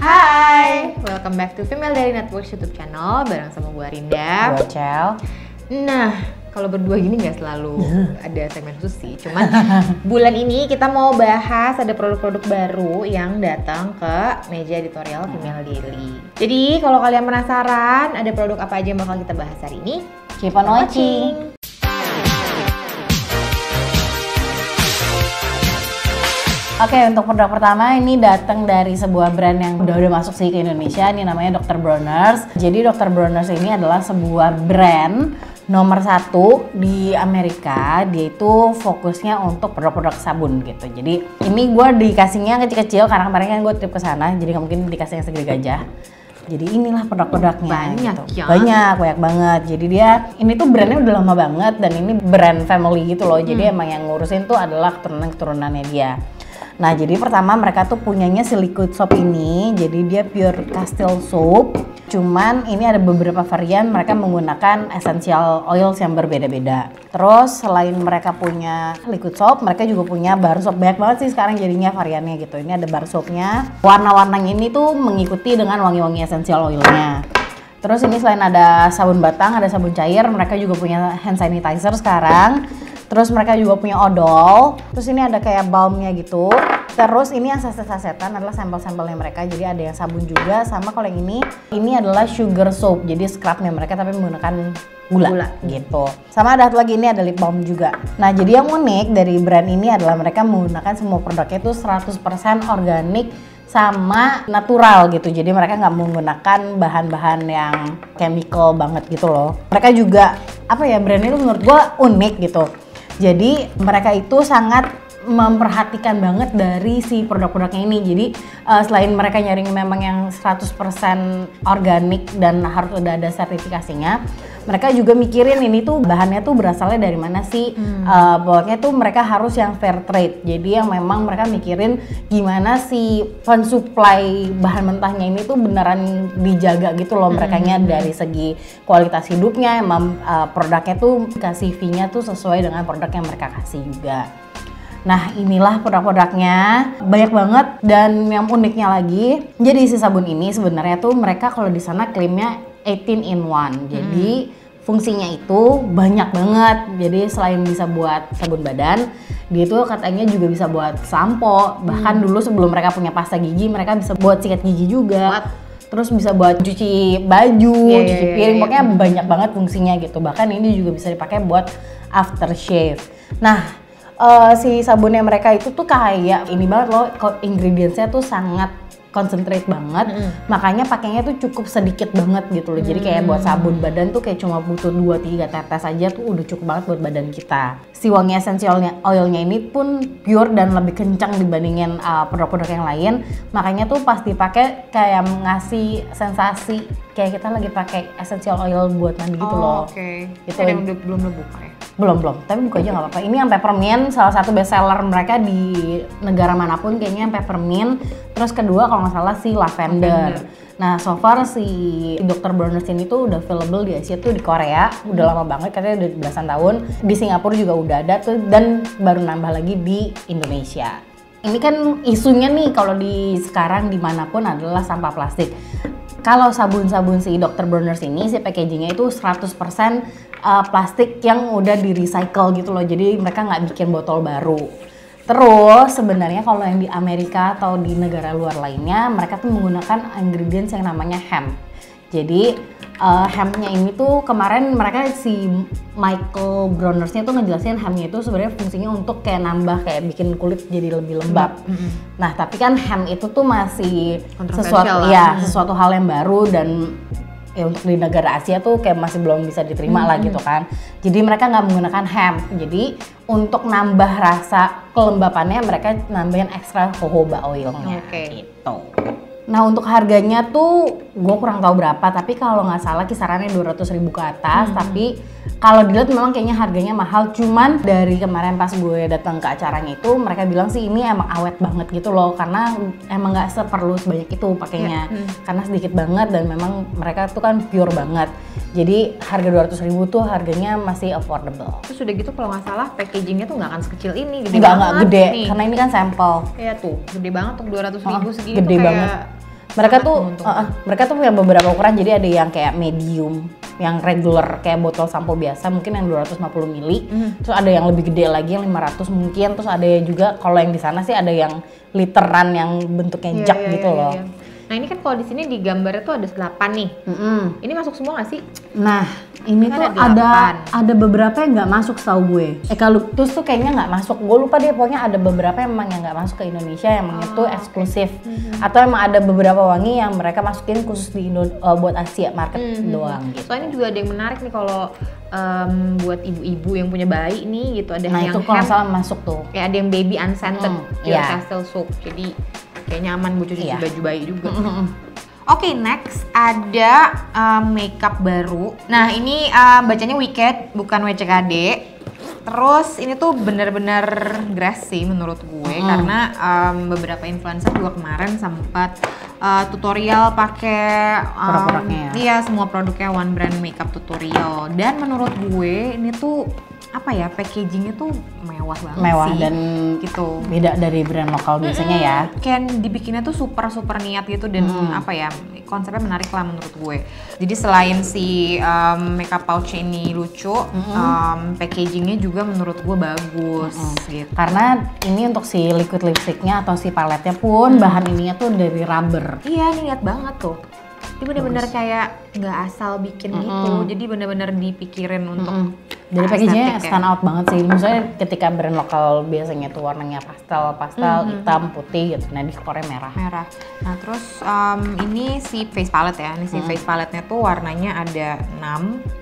Hai, welcome back to Female Daily Network YouTube channel bareng sama gue Rinda. Gue Cel. Nah, kalau berdua gini nggak selalu ada segmen khusus sih. Cuman bulan ini kita mau bahas ada produk-produk baru yang datang ke meja editorial Female Daily. Jadi kalau kalian penasaran ada produk apa aja yang bakal kita bahas hari ini, Keep on watching. Oke, untuk produk pertama ini datang dari sebuah brand yang udah udah masuk sih ke Indonesia. Ini namanya Dr. Bronner's. Jadi Dr. Bronner's ini adalah sebuah brand nomor satu di Amerika. Dia itu fokusnya untuk produk-produk sabun gitu. Jadi ini gue dikasihnya kecil-kecil karena kemarin kan gue trip ke sana. Jadi nggak mungkin dikasih yang segede gajah. Jadi inilah produk-produknya. Banyak gitu. ya. Banyak, banyak banget. Jadi dia ini tuh brandnya udah lama banget dan ini brand family gitu loh. Jadi emang yang ngurusin tuh adalah keturunan-keturunannya dia. Nah, jadi pertama mereka tuh punyanya si liquid soap ini. Jadi dia pure castile soap. Cuman ini ada beberapa varian mereka menggunakan essential oils yang berbeda-beda. Terus selain mereka punya liquid soap, mereka juga punya bar soap. Banyak banget sih sekarang jadinya variannya gitu. Ini ada bar soapnya. Warna-warnanya ini tuh mengikuti dengan wangi-wangi essential oilnya. Terus ini selain ada sabun batang, ada sabun cair, mereka juga punya hand sanitizer sekarang. Terus mereka juga punya odol. Terus ini ada kayak balmnya gitu. Terus ini yang saset-sasetan adalah sampel-sampelnya mereka. Jadi ada yang sabun juga. Sama kalau yang ini, ini adalah sugar soap. Jadi scrubnya mereka tapi menggunakan gula, Gula. gitu. Sama ada satu lagi ini ada lip balm juga. Nah jadi yang unik dari brand ini adalah mereka menggunakan semua produknya itu 100% organik sama natural gitu. Jadi mereka nggak menggunakan bahan-bahan yang chemical banget gitu loh. Mereka juga apa ya brandnya itu menurut gua unik gitu. Jadi mereka itu sangat memperhatikan banget dari si produk-produknya ini. Jadi uh, selain mereka nyaring memang yang 100% organik dan harus udah ada sertifikasinya, mereka juga mikirin ini tuh bahannya tuh berasalnya dari mana sih? Uh, pokoknya tuh mereka harus yang fair trade. Jadi yang memang mereka mikirin gimana si pensuplai bahan mentahnya ini tuh beneran dijaga gitu loh mereka dari segi kualitas hidupnya, emang uh, produknya tuh kasih fee-nya tuh sesuai dengan produk yang mereka kasih juga. Nah inilah produk-produknya banyak banget dan yang uniknya lagi jadi si sabun ini sebenarnya tuh mereka kalau di sana klaimnya 18 in 1 jadi fungsinya itu banyak banget jadi selain bisa buat sabun badan dia tuh katanya juga bisa buat sampo bahkan dulu sebelum mereka punya pasta gigi mereka bisa buat sikat gigi juga What? terus bisa buat cuci baju, Iya, iya, cuci iya, piring, iya. pokoknya banyak banget fungsinya gitu. Bahkan ini juga bisa dipakai buat aftershave. Nah, eh, si sabunnya mereka itu tuh kayak ini banget loh, ingredientsnya tuh sangat concentrate banget, makanya pakainya tuh cukup sedikit banget gitu loh. Jadi kayak buat sabun badan tuh kayak cuma butuh 2-3 tetes aja tuh udah cukup banget buat badan kita. Si wangi essentialnya oilnya ini pun pure dan lebih kencang dibandingin uh, produk-produk yang lain, makanya tuh pas dipakai kayak ngasih sensasi kayak kita lagi pakai essential oil buat mandi gitu loh. Oke. Itu Ada yang belum lo buka ya? Belum belum, tapi buka aja nggak apa-apa. Ini yang peppermint, salah satu best seller mereka di negara mana pun kayaknya yang peppermint. Terus kedua kalau nggak salah si lavender. Nah, so far si Dr. Bronner's ini tuh udah available di Asia tuh di Korea, udah lama banget katanya udah belasan tahun. Di Singapura juga udah ada tuh dan baru nambah lagi di Indonesia. Ini kan isunya nih kalau di sekarang di mana pun adalah sampah plastik. Kalau sabun-sabun si Dr. Bronner's ini si packagingnya itu 100% uh, plastik yang udah di recycle gitu loh. Jadi mereka nggak bikin botol baru. Terus sebenarnya kalau yang di Amerika atau di negara luar lainnya mereka tuh menggunakan ingredients yang namanya hemp. Jadi uh, hempnya ini tuh kemarin mereka si Michael Bronnersnya tuh ngejelasin hempnya itu sebenarnya fungsinya untuk kayak nambah kayak bikin kulit jadi lebih lembab. Nah tapi kan hemp itu tuh masih sesuatu lah. ya sesuatu hal yang baru dan ya untuk di negara Asia tuh kayak masih belum bisa diterima lah gitu kan. Jadi mereka nggak menggunakan hemp. Jadi untuk nambah rasa kelembapannya mereka nambahin ekstra jojoba oilnya Oke. gitu. Nah untuk harganya tuh gue kurang tahu berapa tapi kalau nggak salah kisarannya 200 ribu ke atas. Tapi kalau dilihat memang kayaknya harganya mahal. Cuman dari kemarin pas gue datang ke acaranya itu mereka bilang sih ini emang awet banget gitu loh. Karena emang nggak seperlu sebanyak itu pakainya. Karena sedikit banget dan memang mereka tuh kan pure banget. Jadi harga 200 ribu tuh harganya masih affordable. Terus udah gitu kalau nggak salah packagingnya tuh nggak akan sekecil ini, gede nggak nggak banget gede. nih. karena ini kan sampel. Iya tuh, gede banget untuk 200 ribu Oh, segini gede tuh kayak banget. Mereka Sangat tuh uh, uh, mereka tuh punya beberapa ukuran jadi ada yang kayak medium yang regular kayak botol sampo biasa mungkin yang 250 mili Mhm. terus ada yang lebih gede lagi yang 500 mungkin terus ada juga kalau yang di sana sih ada yang literan yang bentuknya Iya, jug iya, gitu iya, loh iya. Nah ini kan kalau di sini di gambarnya tuh ada 8 nih. Mm-mm. Ini masuk semua gak sih? Nah, ini Kan tuh ada ada ada beberapa yang nggak masuk setahu gue. Eucalyptus tuh kayaknya nggak masuk. Gue lupa deh, pokoknya ada beberapa yang emang yang nggak masuk ke Indonesia, yang emang itu Oh, eksklusif. Atau emang ada beberapa wangi yang mereka masukin khusus di Indo eh, buat Asia market Mhm. doang gitu. Soalnya juga ada yang menarik nih kalau em, buat ibu-ibu yang punya bayi nih gitu ada Nah yang itu kalau salah masuk tuh. kayak ada yang baby unscented Hmm, pure iya. castle soap. Jadi kayak nyaman buat cuci Iya. baju bayi juga. Mm-mm. Oke, next ada um, makeup baru. Nah, ini um, bacanya Wicked, bukan WCKD. Terus ini tuh bener-bener grass sih menurut gue Mm. karena um, beberapa influencer juga kemarin sempat uh, tutorial pakai um, Produk-produknya ya? iya semua produknya one brand makeup tutorial dan menurut gue ini tuh apa ya packagingnya tuh mewah banget Mewah sih dan gitu beda dari brand lokal biasanya ya. kayak dibikinnya tuh super super niat gitu dan Hmm. apa ya konsepnya menarik lah menurut gue jadi selain si um, makeup pouch ini lucu Hmm. um, packagingnya juga menurut gue bagus gitu Karena ini untuk si liquid lipsticknya atau si paletnya pun Hmm. bahan ininya tuh dari rubber. iya ini niat banget tuh dia bener-bener kayak nggak asal bikin gitu jadi bener-bener dipikirin untuk Mm. Jadi packagingnya ya. stand out banget sih. Misalnya ketika brand lokal biasanya tuh warnanya pastel, pastel, hitam, putih gitu. Nah di Korea merah. merah. Nah terus um, ini si face palette ya, ini si face palette-nya tuh warnanya ada 6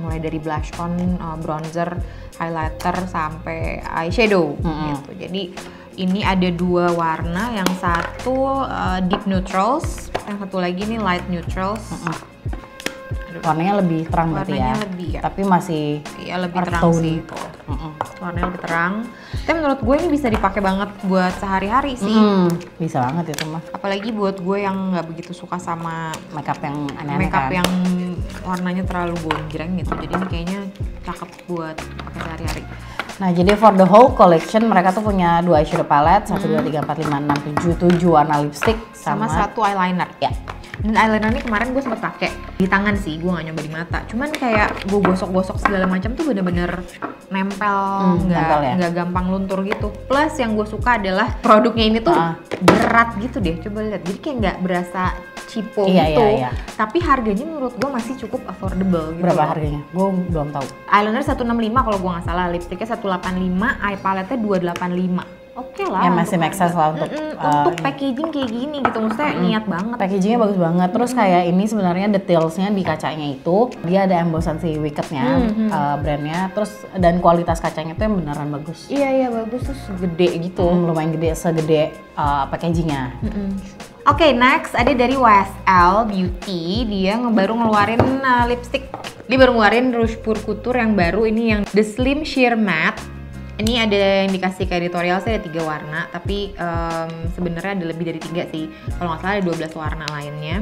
mulai dari blush on, uh, bronzer, highlighter sampai eyeshadow gitu. Jadi ini ada dua warna, yang satu uh, deep neutrals, yang satu lagi ini light neutrals. Aduh, Warnanya lebih terang berarti ya. lebih ya. Tapi masih Iya lebih terang tone. sih itu. Mm-mm. Warnanya lebih terang. Tapi menurut gue ini bisa dipakai banget buat sehari-hari sih. Hmm, bisa banget itu mah. Apalagi buat gue yang nggak begitu suka sama Makeup yang aneh-aneh makeup kan. yang warnanya terlalu gonjreng gitu. Jadi ini kayaknya cakep buat pakai sehari-hari. Nah jadi for the whole collection mereka tuh punya dua eyeshadow palette, satu dua tiga empat lima enam tujuh tujuh warna lipstick Sama, sama, satu eyeliner. ya. Dan eyeliner ini kemarin gue sempet pakai di tangan sih, gue gak nyoba di mata. Cuman kayak gue gosok-gosok segala macam tuh bener-bener nempel, Hmm, nggak ya? nggak gampang luntur gitu. Plus yang gue suka adalah produknya ini tuh Ah. berat gitu deh. Coba lihat, jadi kayak nggak berasa cipo Iya, gitu. iya, iya. Tapi harganya menurut gue masih cukup affordable gitu. Berapa loh. harganya? Gue belum tahu. Eyeliner 165 kalau gue nggak salah, lipstiknya 185, eye palette-nya 285. Oke lah. Ya, masih make sense lah untuk, Mm-mm, uh, untuk packaging kayak gini gitu, maksudnya niat banget. Packagingnya bagus banget. Terus kayak ini sebenarnya detailsnya di kacanya itu dia ada embossan si wickednya, Hmm, uh, brandnya. Terus dan kualitas kacanya tuh yang beneran bagus. Iya iya bagus terus gede gitu. Hmm, lumayan gede segede uh, packagingnya. Oke next ada dari YSL Beauty dia baru ngeluarin uh, lipstick. Dia baru ngeluarin Rouge Pour Couture yang baru ini yang The Slim Sheer Matte. Ini ada yang dikasih ke editorial sih ada tiga warna, tapi em, sebenarnya ada lebih dari tiga sih. Kalau nggak salah ada 12 warna lainnya.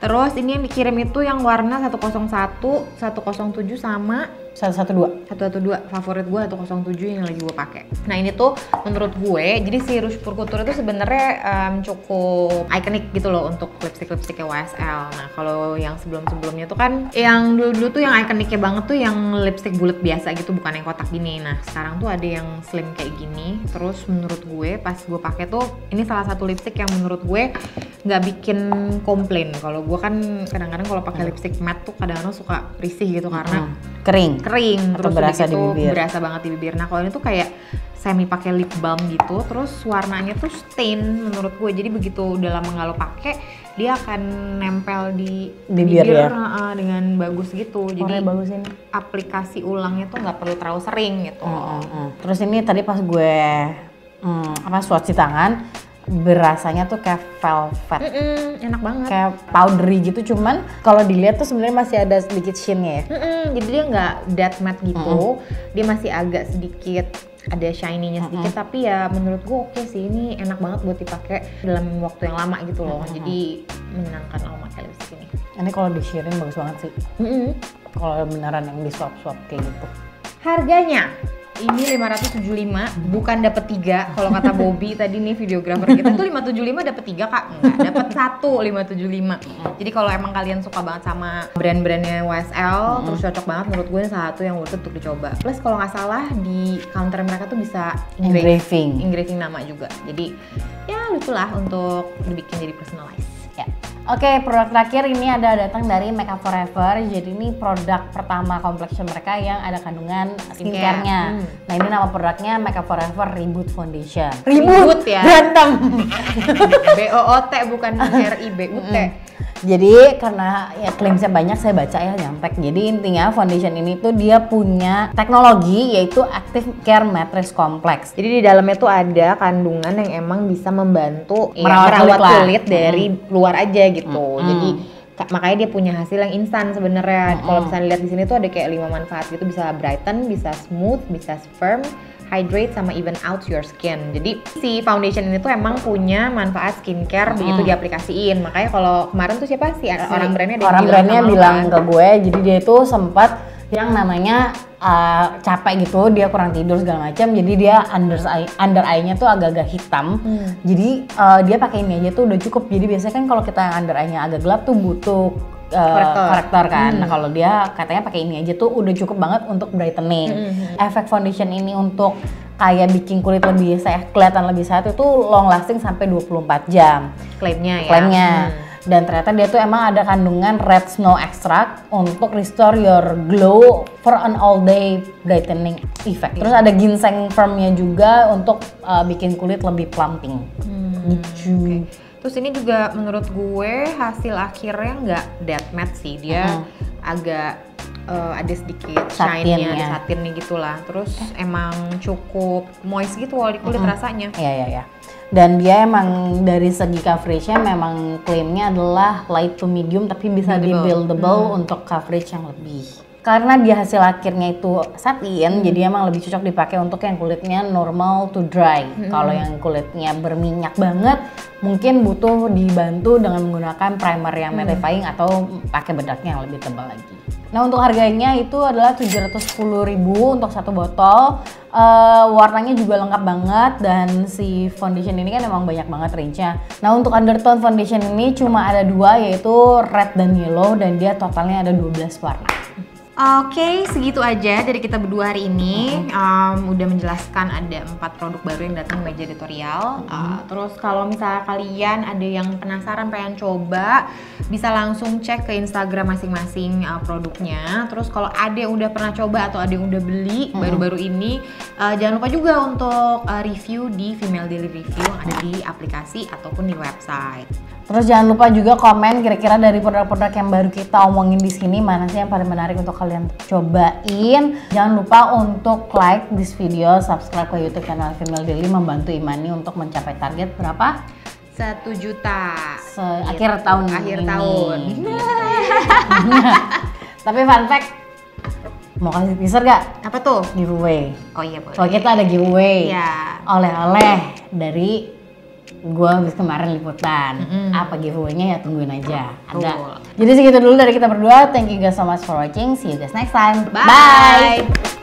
Terus ini yang dikirim itu yang warna 101, 107 sama Satu satu dua. 112 favorit gue 107 yang lagi gue pakai. Nah ini tuh menurut gue, jadi si Rouge Pour Couture itu sebenarnya em, cukup ikonik gitu loh untuk lipstick-lipsticknya YSL. Nah kalau yang sebelum-sebelumnya tuh kan, yang dulu-dulu tuh yang ikoniknya banget tuh yang lipstick bulat biasa gitu, bukan yang kotak gini. Nah sekarang tuh ada yang slim kayak gini. Terus menurut gue pas gue pakai tuh, ini salah satu lipstick yang menurut gue nggak bikin komplain. Kalau gue kan kadang-kadang kalau pakai lipstick matte tuh kadang-kadang suka risih gitu karena Hmm. Kering. kering Atau terus berasa di bibir. berasa banget di bibir. Nah kalau ini tuh kayak semi pakai lip balm gitu, terus warnanya tuh stain menurut gue. Jadi begitu udah lama nggak lo pakai, dia akan nempel di Bibir ya? heeh, dengan bagus gitu. Jadi Warnanya bagus ini. aplikasi ulangnya tuh nggak perlu terlalu sering gitu. Mm, mm. Terus ini tadi pas gue mm, apa swatch di tangan berasanya tuh kayak velvet. Mm-mm, enak banget. Kayak powdery gitu cuman kalau dilihat tuh sebenarnya masih ada sedikit sheen-nya ya. Mm-mm, jadi dia nggak dead matte gitu, dia masih agak sedikit ada shiny-nya sedikit, tapi ya menurut gue oke sih ini enak banget buat dipakai dalam waktu yang lama gitu loh. Jadi menyenangkan kalau pakai lipstick ini. Ini kalau di Shein bagus banget sih. Mm-mm. Kalau beneran yang di swap-swap kayak gitu. Harganya Ini 575, bukan dapat tiga. Kalau kata Bobby tadi nih videografer kita tuh 575 dapat tiga kak, enggak dapat satu 575. Jadi kalau emang kalian suka banget sama brand-brandnya YSL, terus cocok banget menurut gue ini satu yang worth it untuk dicoba. Plus kalau nggak salah di counter mereka tuh bisa Engraving. engraving nama juga. Jadi ya lucu lah untuk dibikin jadi personalized. Ya. Oke, produk terakhir ini ada datang dari Makeup Forever. Jadi ini produk pertama complexion mereka yang ada kandungan Skincare. skincare-nya. Hmm. Nah, ini nama produknya Makeup Forever Reboot Foundation. Reboot ya. Berantem. BOOT bukan RIBUT. Jadi karena ya claimsnya banyak saya baca ya nyampe. Jadi intinya foundation ini tuh dia punya teknologi yaitu Active Care Matrix Complex. Jadi di dalamnya tuh ada kandungan yang emang bisa membantu ya, Merawat merawat, kulit kulit, dari luar aja gitu. Mm-mm. Jadi ka- makanya dia punya hasil yang instan sebenarnya. Kalau misalnya lihat di sini tuh ada kayak lima manfaat gitu bisa brighten, bisa smooth, bisa firm, hydrate sama even out your skin. Jadi si foundation ini tuh emang punya manfaat skincare begitu diaplikasiin. Makanya kalau kemarin tuh siapa sih orang brandnya ada orang bilang brandnya bilang kan? ke gue jadi dia itu sempat yang namanya uh, capek gitu dia kurang tidur segala macam jadi dia under eye under eye-nya tuh agak-agak hitam Hmm. jadi uh, dia pakai ini aja tuh udah cukup jadi biasanya kan kalau kita yang under eye-nya agak gelap tuh butuh uh, Korektor. korektor kan Hmm. nah kalau dia katanya pakai ini aja tuh udah cukup banget untuk brightening Hmm. efek foundation ini untuk kayak bikin kulit lebih sehat kelihatan lebih sehat itu long lasting sampai 24 jam klaimnya ya. klaimnya. Hmm. Dan ternyata dia tuh emang ada kandungan red snow extract untuk restore your glow for an all day brightening effect. Terus ada ginseng firmnya juga untuk uh, bikin kulit lebih plumping. Hmm. Gitu. Terus ini juga menurut gue hasil akhirnya nggak dead matte sih, dia Mm-mm. agak eh, ada sedikit Satin shine-nya, ya. ada satinnya gitu lah. Terus emang cukup moist gitu kalau di kulit rasanya. Iya iya iya. Dan dia emang dari segi coveragenya memang klaimnya adalah light to medium tapi bisa di Buildable. buildable untuk coverage yang lebih. Karena dia hasil akhirnya itu satin, jadi emang lebih cocok dipakai untuk yang kulitnya normal to dry. Kalau yang kulitnya berminyak banget, mungkin butuh dibantu dengan menggunakan primer yang mattifying atau pakai bedaknya yang lebih tebal lagi. Nah untuk harganya itu adalah 710.000 untuk satu botol. Eh, warnanya juga lengkap banget dan si foundation ini kan emang banyak banget range-nya. Nah untuk undertone foundation ini cuma ada dua yaitu red dan yellow dan dia totalnya ada 12 warna. Oke, segitu aja dari kita berdua hari ini. Um, udah menjelaskan ada empat produk baru yang datang di meja editorial. Uh, terus kalau misalnya kalian ada yang penasaran pengen coba, bisa langsung cek ke Instagram masing-masing uh, produknya. Terus kalau ada yang udah pernah coba atau ada yang udah beli baru-baru ini, uh, jangan lupa juga untuk uh, review di Female Daily Review yang ada di aplikasi ataupun di website. Terus jangan lupa juga komen kira-kira dari produk-produk yang baru kita omongin di sini mana sih yang paling menarik untuk kalian cobain. Jangan lupa untuk like this video, subscribe ke YouTube channel Female Daily membantu Imani untuk mencapai target berapa? Satu juta Se akhir tahun akhir ini. tahun. Tapi fun fact, mau kasih teaser gak? Apa tuh? Giveaway. Oh iya boleh. Kalau kita ada giveaway, Iya. oleh-oleh dari gua habis kemarin liputan. Mm-mm. Apa giveaway-nya ya tungguin aja. Ada. Jadi segitu dulu dari kita berdua. Thank you guys so much for watching. See you guys next time. Bye.